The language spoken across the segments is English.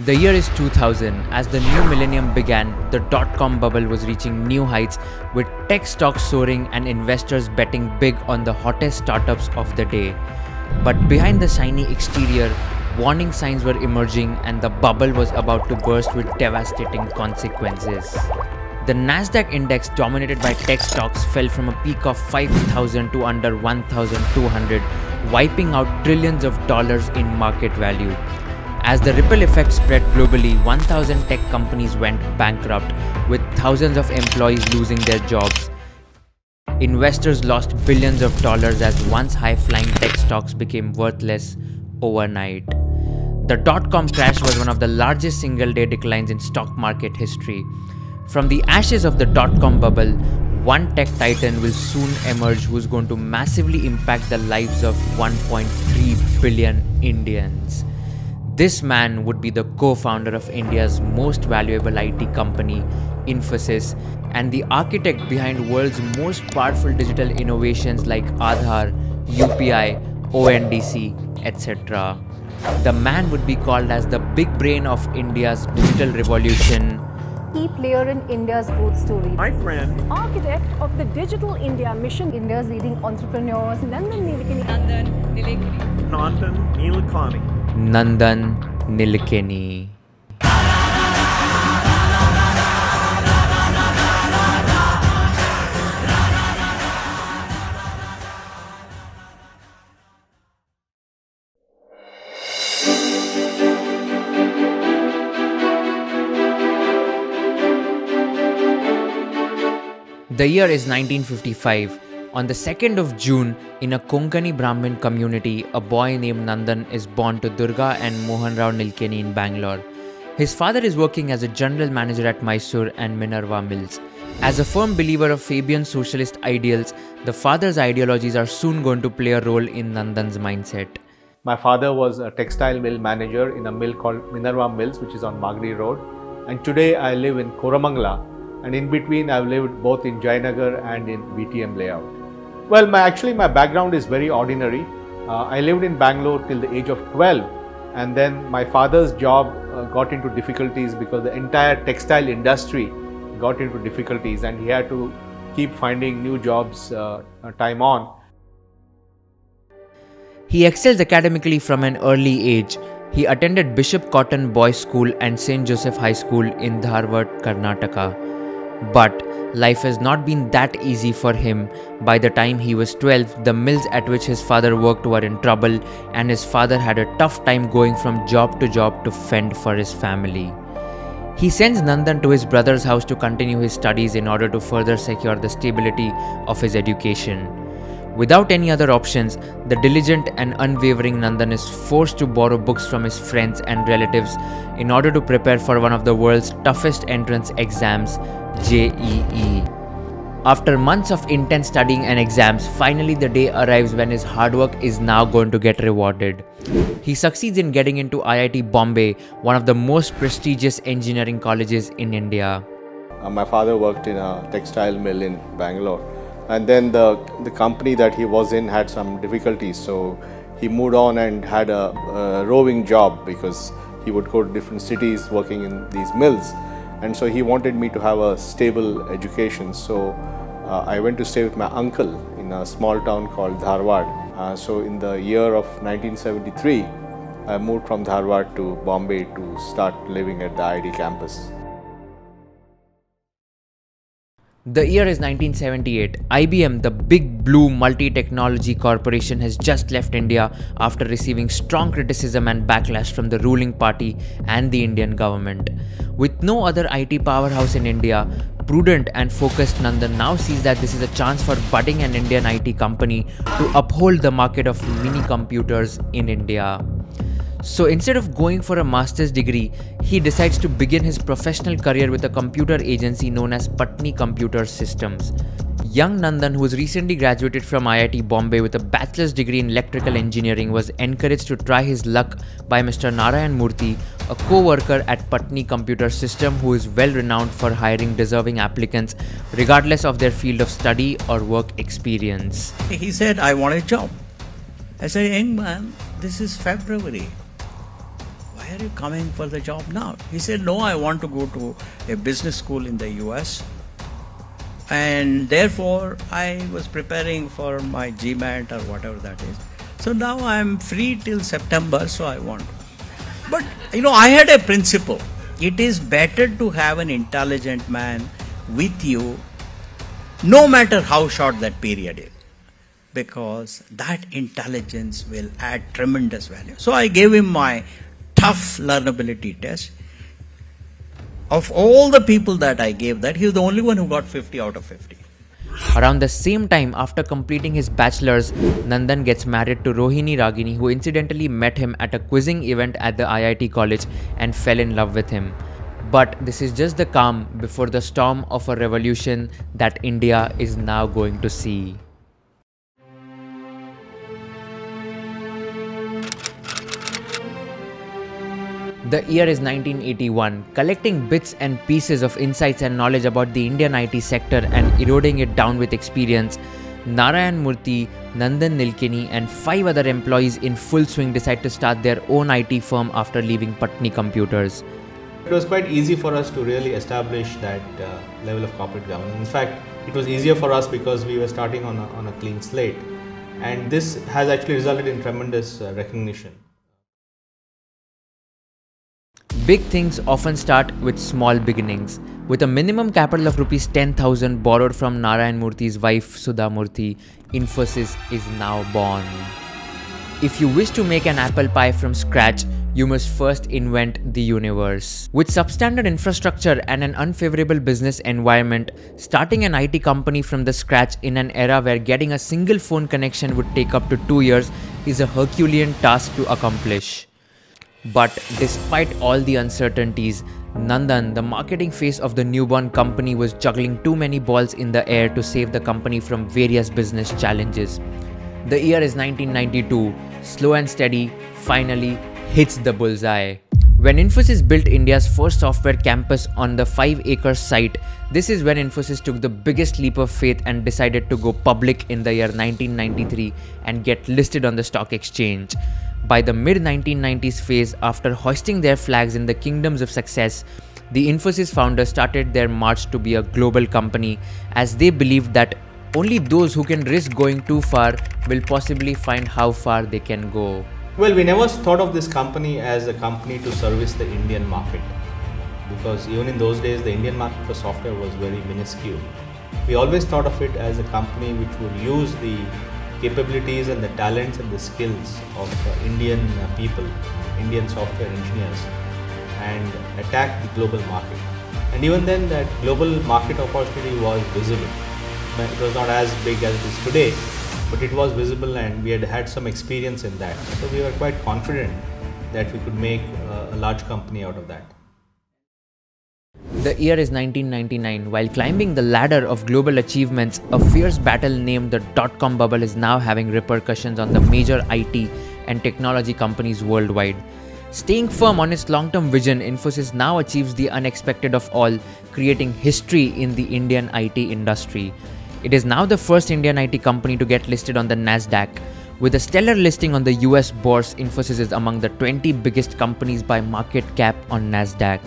The year is 2000. As the new millennium began, the dot com bubble was reaching new heights with tech stocks soaring and investors betting big on the hottest startups of the day. But behind the shiny exterior, warning signs were emerging and the bubble was about to burst with devastating consequences. The Nasdaq index, dominated by tech stocks, fell from a peak of 5,000 to under 1,200, wiping out trillions of dollars in market value. As the ripple effect spread globally, 1,000 tech companies went bankrupt, with thousands of employees losing their jobs. Investors lost billions of dollars as once high flying tech stocks became worthless overnight. The dot com crash was one of the largest single day declines in stock market history. From the ashes of the dot com bubble, one tech titan will soon emerge who's going to massively impact the lives of 1.3 billion Indians. This man would be the co founder of India's most valuable IT company, Infosys, and the architect behind world's most powerful digital innovations like Aadhaar, UPI, ONDC, etc. The man would be called as the big brain of India's digital revolution. Key player in India's growth story. My friend, architect of the Digital India Mission, India's leading entrepreneurs. Nandan Nilekani. Nandan Nilekani. Nandan Nilekani. Nandan Nilekani. The year is 1955. On the 2nd of June, in a Konkani Brahmin community, a boy named Nandan is born to Durga and Mohan Rao Nilekani in Bangalore. His father is working as a general manager at Mysore and Minerva Mills. As a firm believer of Fabian socialist ideals, the father's ideologies are soon going to play a role in Nandan's mindset. My father was a textile mill manager in a mill called Minerva Mills, which is on Magadi Road. And today I live in Koramangala, and in between I've lived both in Jayanagar and in BTM layout. Well, my, actually, my background is very ordinary. Uh, I lived in Bangalore till the age of 12, and then my father's job uh, got into difficulties because the entire textile industry got into difficulties, and he had to keep finding new jobs uh, uh time on. He excels academically from an early age. He attended Bishop Cotton Boys School and St. Joseph High School in Dharwad, Karnataka. But life has not been that easy for him. By the time he was 12, the mills at which his father worked were in trouble, and his father had a tough time going from job to job to fend for his family. He sends Nandan to his brother's house to continue his studies in order to further secure the stability of his education. Without any other options, the diligent and unwavering Nandan is forced to borrow books from his friends and relatives in order to prepare for one of the world's toughest entrance exams, JEE. After months of intense studying and exams, finally the day arrives when his hard work is now going to get rewarded. He succeeds in getting into IIT Bombay, one of the most prestigious engineering colleges in India. Uh, my father worked in a textile mill in Bangalore and then the, the company that he was in had some difficulties so he moved on and had a, a roving job because he would go to different cities working in these mills and so he wanted me to have a stable education so uh, I went to stay with my uncle in a small town called Dharwad. Uh, so in the year of 1973 I moved from Dharwad to Bombay to start living at the IIT campus. The year is 1978. IBM, the big blue multi technology corporation, has just left India after receiving strong criticism and backlash from the ruling party and the Indian government. With no other IT powerhouse in India, prudent and focused Nandan now sees that this is a chance for budding an Indian IT company to uphold the market of mini computers in India. So instead of going for a master's degree, he decides to begin his professional career with a computer agency known as Patni Computer Systems. Young Nandan, who was recently graduated from IIT Bombay with a bachelor's degree in electrical engineering, was encouraged to try his luck by Mr. Narayan Murthy, a co worker at Patni Computer System who is well renowned for hiring deserving applicants regardless of their field of study or work experience. He said, I want a job. I said, Young man, this is February why are you coming for the job now? He said, no, I want to go to a business school in the US. And therefore, I was preparing for my GMAT or whatever that is. So now I'm free till September, so I want. But, you know, I had a principle. It is better to have an intelligent man with you, no matter how short that period is because that intelligence will add tremendous value. So I gave him my tough learnability test. Of all the people that I gave that, he was the only one who got 50 out of 50. Around the same time, after completing his bachelor's, Nandan gets married to Rohini Ragini, who incidentally met him at a quizzing event at the IIT college and fell in love with him. But this is just the calm before the storm of a revolution that India is now going to see. The year is 1981. Collecting bits and pieces of insights and knowledge about the Indian IT sector and eroding it down with experience, Narayan Murthy, Nandan Nilekani, and five other employees in full swing decide to start their own IT firm after leaving Patni Computers. It was quite easy for us to really establish that uh, level of corporate governance. In fact, it was easier for us because we were starting on a, on a clean slate. And this has actually resulted in tremendous uh, recognition. Big things often start with small beginnings. With a minimum capital of rupees 10,000 borrowed from Narayan Murthy's wife Sudha Murthy, Infosys is now born. If you wish to make an apple pie from scratch, you must first invent the universe. With substandard infrastructure and an unfavorable business environment, starting an IT company from the scratch in an era where getting a single phone connection would take up to two years is a Herculean task to accomplish. But despite all the uncertainties, Nandan, the marketing face of the newborn company, was juggling too many balls in the air to save the company from various business challenges. The year is 1992. Slow and steady finally hits the bullseye. When Infosys built India's first software campus on the 5 acre site, this is when Infosys took the biggest leap of faith and decided to go public in the year 1993 and get listed on the stock exchange. By the mid 1990s phase, after hoisting their flags in the kingdoms of success, the Infosys founders started their march to be a global company as they believed that only those who can risk going too far will possibly find how far they can go. Well, we never thought of this company as a company to service the Indian market because even in those days, the Indian market for software was very minuscule. We always thought of it as a company which would use the capabilities and the talents and the skills of uh, Indian uh, people, Indian software engineers, and attack the global market. And even then, that global market opportunity was visible. It was not as big as it is today, but it was visible and we had had some experience in that. So we were quite confident that we could make uh, a large company out of that. The year is 1999. While climbing the ladder of global achievements, a fierce battle named the dot com bubble is now having repercussions on the major IT and technology companies worldwide. Staying firm on its long term vision, Infosys now achieves the unexpected of all, creating history in the Indian IT industry. It is now the first Indian IT company to get listed on the Nasdaq. With a stellar listing on the US bourse, Infosys is among the 20 biggest companies by market cap on Nasdaq.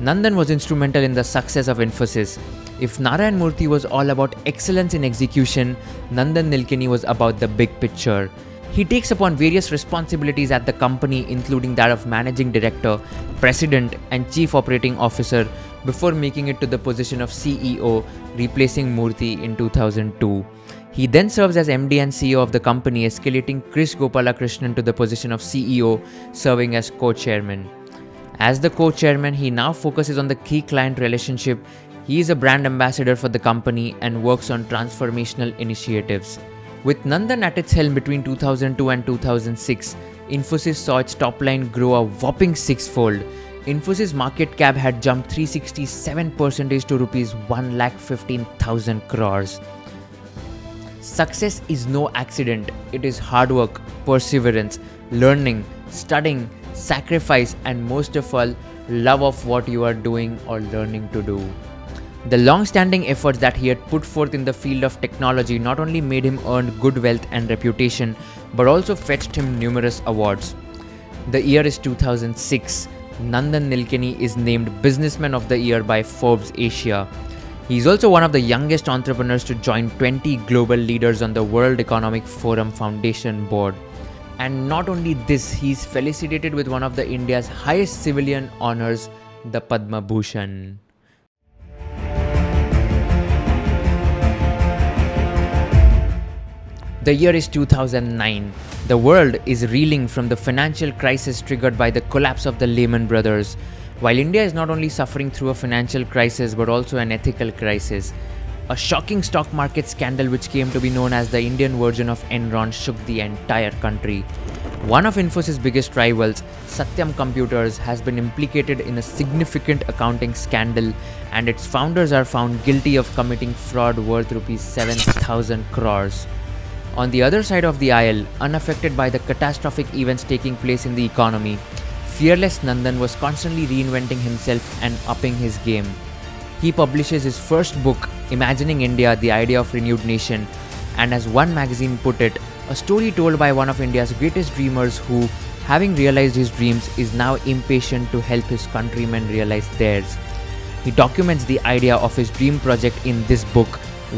Nandan was instrumental in the success of Infosys. If Narayan Murthy was all about excellence in execution, Nandan Nilekani was about the big picture. He takes upon various responsibilities at the company, including that of managing director, president, and chief operating officer, before making it to the position of CEO, replacing Murthy in 2002. He then serves as MD and CEO of the company, escalating Krish Gopalakrishnan to the position of CEO, serving as co chairman. As the co chairman, he now focuses on the key client relationship. He is a brand ambassador for the company and works on transformational initiatives. With Nandan at its helm between 2002 and 2006, Infosys saw its top line grow a whopping sixfold. Infosys market cap had jumped 367% to rupees 1,15,000 crores. Success is no accident, it is hard work, perseverance, learning, studying, sacrifice, and most of all, love of what you are doing or learning to do. The long standing efforts that he had put forth in the field of technology not only made him earn good wealth and reputation, but also fetched him numerous awards. The year is 2006. Nandan Nilekani is named Businessman of the Year by Forbes Asia. He is also one of the youngest entrepreneurs to join 20 global leaders on the World Economic Forum Foundation board. And not only this, he is felicitated with one of the India's highest civilian honors, the Padma Bhushan. The year is 2009. The world is reeling from the financial crisis triggered by the collapse of the Lehman Brothers. While India is not only suffering through a financial crisis but also an ethical crisis, a shocking stock market scandal which came to be known as the Indian version of Enron shook the entire country. One of Infosys' biggest rivals, Satyam Computers, has been implicated in a significant accounting scandal and its founders are found guilty of committing fraud worth rupees 7000 crores. On the other side of the aisle, unaffected by the catastrophic events taking place in the economy, fearless Nandan was constantly reinventing himself and upping his game. He publishes his first book, Imagining India The Idea of Renewed Nation, and as one magazine put it, a story told by one of India's greatest dreamers who, having realized his dreams, is now impatient to help his countrymen realize theirs. He documents the idea of his dream project in this book,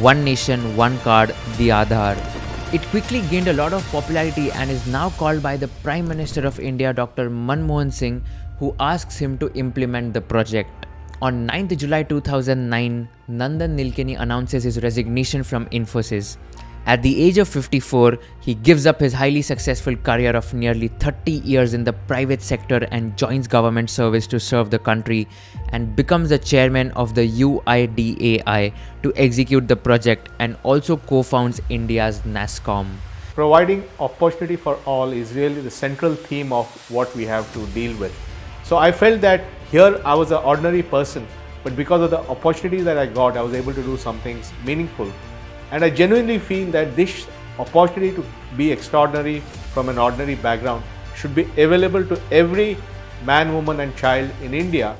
One Nation, One Card, The Aadhaar. It quickly gained a lot of popularity and is now called by the Prime Minister of India, Dr. Manmohan Singh, who asks him to implement the project. On 9th July 2009, Nandan Nilekani announces his resignation from Infosys. At the age of 54, he gives up his highly successful career of nearly 30 years in the private sector and joins government service to serve the country and becomes the chairman of the UIDAI to execute the project and also co-founds India's NASSCOM. Providing opportunity for all is really the central theme of what we have to deal with. So I felt that here I was an ordinary person, but because of the opportunities that I got, I was able to do some things meaningful and I genuinely feel that this opportunity to be extraordinary from an ordinary background should be available to every man, woman, and child in India.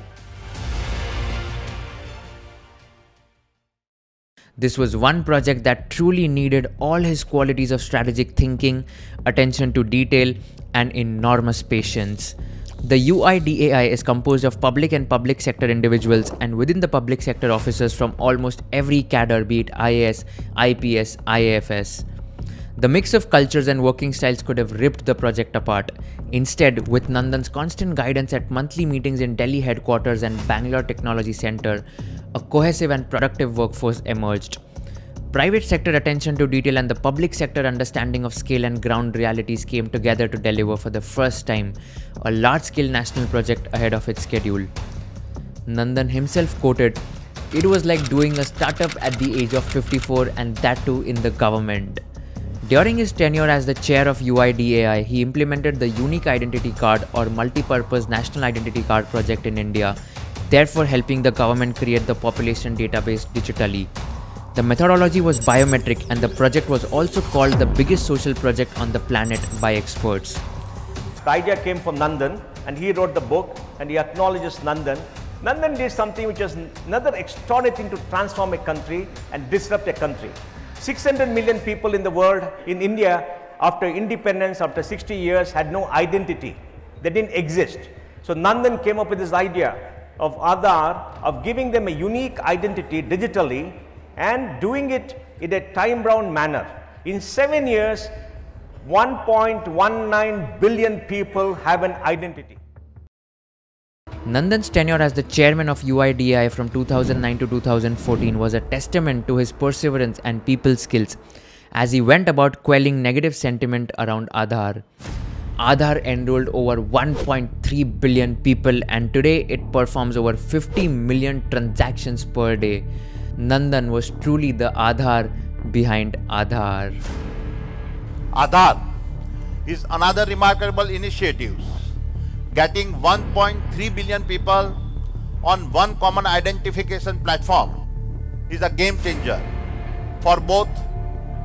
This was one project that truly needed all his qualities of strategic thinking, attention to detail, and enormous patience. The UIDAI is composed of public and public sector individuals and within the public sector officers from almost every cadre be it IAS, IPS, IAFS. The mix of cultures and working styles could have ripped the project apart. Instead, with Nandan's constant guidance at monthly meetings in Delhi headquarters and Bangalore Technology Center, a cohesive and productive workforce emerged. Private sector attention to detail and the public sector understanding of scale and ground realities came together to deliver for the first time a large scale national project ahead of its schedule. Nandan himself quoted, It was like doing a startup at the age of 54 and that too in the government. During his tenure as the chair of UIDAI, he implemented the Unique Identity Card or Multi-Purpose National Identity Card project in India, therefore helping the government create the population database digitally. The methodology was biometric and the project was also called the biggest social project on the planet by experts. The idea came from Nandan and he wrote the book and he acknowledges Nandan. Nandan did something which was another extraordinary thing to transform a country and disrupt a country. 600 million people in the world, in India, after independence, after 60 years, had no identity. They didn't exist. So Nandan came up with this idea of Aadhaar, of giving them a unique identity digitally and doing it in a time bound manner. In seven years, 1.19 billion people have an identity. Nandan's tenure as the chairman of UIDAI from 2009 to 2014 was a testament to his perseverance and people skills as he went about quelling negative sentiment around Aadhaar. Aadhaar enrolled over 1.3 billion people and today it performs over 50 million transactions per day. Nandan was truly the Aadhaar behind Aadhaar. Aadhaar is another remarkable initiative. Getting 1.3 billion people on one common identification platform is a game changer for both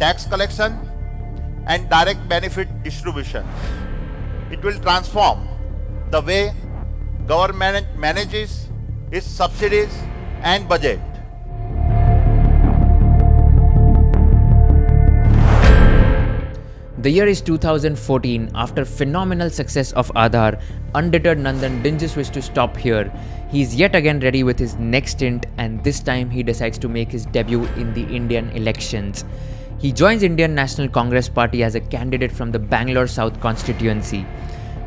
tax collection and direct benefit distribution. It will transform the way government manages its subsidies and budget. The year is 2014. After phenomenal success of Aadhaar, undeterred Nandan didn't just wish to stop here. He is yet again ready with his next stint, and this time he decides to make his debut in the Indian elections. He joins Indian National Congress Party as a candidate from the Bangalore South constituency.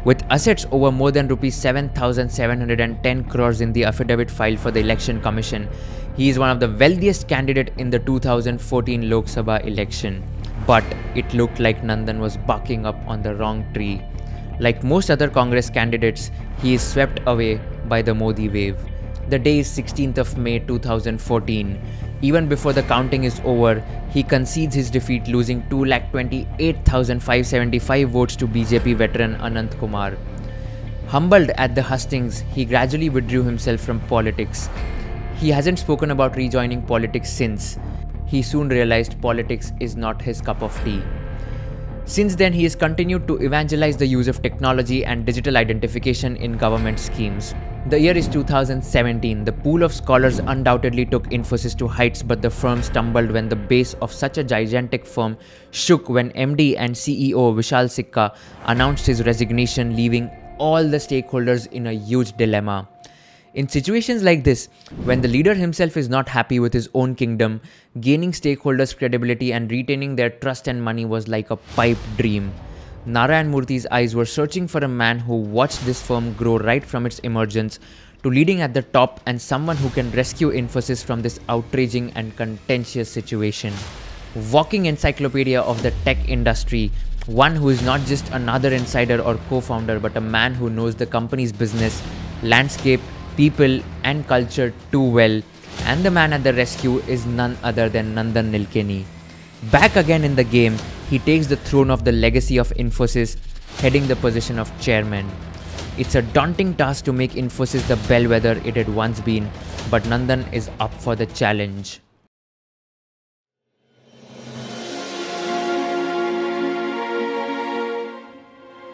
With assets over more than rupees 7710 crores in the affidavit filed for the election commission, he is one of the wealthiest candidate in the 2014 Lok Sabha election. But it looked like Nandan was barking up on the wrong tree. Like most other Congress candidates, he is swept away by the Modi wave. The day is 16th of May 2014. Even before the counting is over, he concedes his defeat, losing 2,28,575 votes to BJP veteran Anant Kumar. Humbled at the hustings, he gradually withdrew himself from politics. He hasn't spoken about rejoining politics since. He soon realized politics is not his cup of tea. Since then, he has continued to evangelize the use of technology and digital identification in government schemes. The year is 2017. The pool of scholars undoubtedly took Infosys to heights, but the firm stumbled when the base of such a gigantic firm shook when MD and CEO Vishal Sikka announced his resignation, leaving all the stakeholders in a huge dilemma. In situations like this, when the leader himself is not happy with his own kingdom, gaining stakeholders' credibility and retaining their trust and money was like a pipe dream. Narayan Murthy's eyes were searching for a man who watched this firm grow right from its emergence to leading at the top and someone who can rescue Infosys from this outraging and contentious situation. Walking encyclopedia of the tech industry, one who is not just another insider or co founder, but a man who knows the company's business, landscape, people, and culture too well. And the man at the rescue is none other than Nandan Nilekani. Back again in the game, he takes the throne of the legacy of Infosys, heading the position of chairman. It's a daunting task to make Infosys the bellwether it had once been, but Nandan is up for the challenge.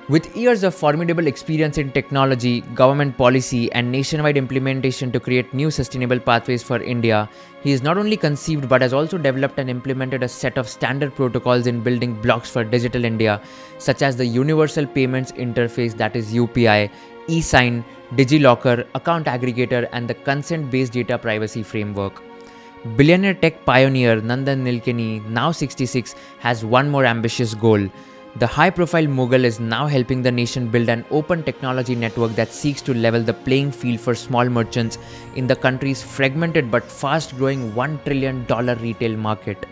With years of formidable experience in technology, government policy, and nationwide implementation to create new sustainable pathways for India, he has not only conceived but has also developed and implemented a set of standard protocols in building blocks for digital India, such as the Universal Payments Interface that is UPI, eSign, DigiLocker, Account Aggregator, and the Consent Based Data Privacy Framework. Billionaire tech pioneer Nandan Nilekani, now 66, has one more ambitious goal the high profile mogul is now helping the nation build an open technology network that seeks to level the playing field for small merchants in the country's fragmented but fast growing $1 trillion retail market.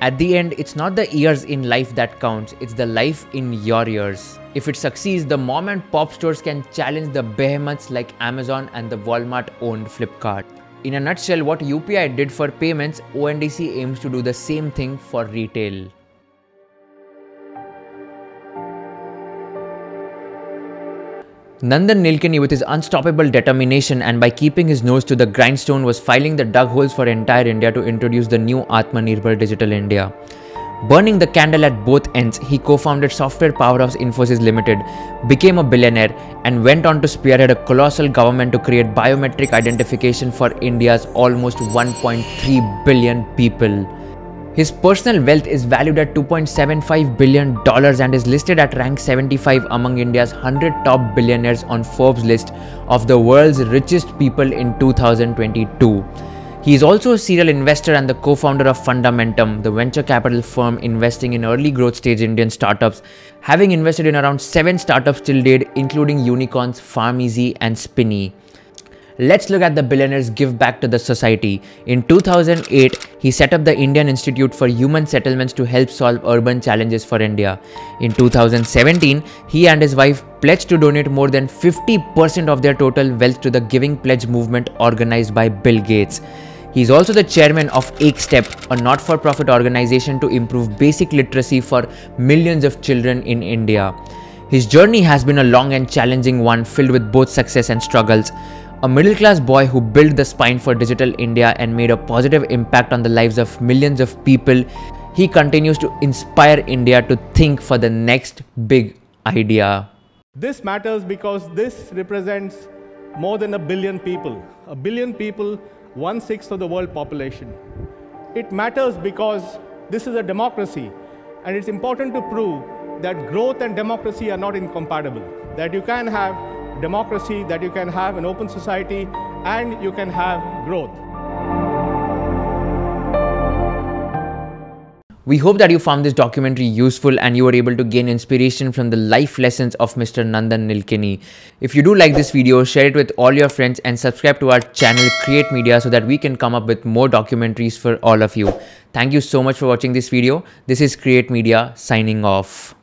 At the end, it's not the years in life that counts, it's the life in your years. If it succeeds, the mom and pop stores can challenge the behemoths like Amazon and the Walmart owned Flipkart. In a nutshell, what UPI did for payments, ONDC aims to do the same thing for retail. Nandan Nilekani, with his unstoppable determination and by keeping his nose to the grindstone, was filing the dug holes for entire India to introduce the new Atmanirbhar Digital India. Burning the candle at both ends, he co-founded software powerhouse Infosys Limited, became a billionaire, and went on to spearhead a colossal government to create biometric identification for India's almost 1.3 billion people. His personal wealth is valued at $2.75 billion and is listed at rank 75 among India's 100 top billionaires on Forbes list of the world's richest people in 2022. He is also a serial investor and the co-founder of Fundamentum, the venture capital firm investing in early growth stage Indian startups, having invested in around 7 startups till date including unicorns PharmEasy and Spinny. Let's look at the billionaire's give back to the society. In 2008, he set up the Indian Institute for Human Settlements to help solve urban challenges for India. In 2017, he and his wife pledged to donate more than 50% of their total wealth to the Giving Pledge movement organized by Bill Gates. He is also the chairman of EkStep, a not for profit organization to improve basic literacy for millions of children in India. His journey has been a long and challenging one filled with both success and struggles. A middle class boy who built the spine for digital India and made a positive impact on the lives of millions of people, he continues to inspire India to think for the next big idea. This matters because this represents more than a billion people. A billion people, one sixth of the world population. It matters because this is a democracy and it's important to prove that growth and democracy are not incompatible. That you can have democracy, that you can have an open society, and you can have growth. We hope that you found this documentary useful and you were able to gain inspiration from the life lessons of Mr. Nandan Nilekani. If you do like this video, share it with all your friends and subscribe to our channel KRe8 Media so that we can come up with more documentaries for all of you. Thank you so much for watching this video. This is KRe8 Media signing off.